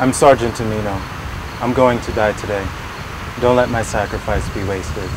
I'm Sergeant Amino. I'm going to die today. Don't let my sacrifice be wasted.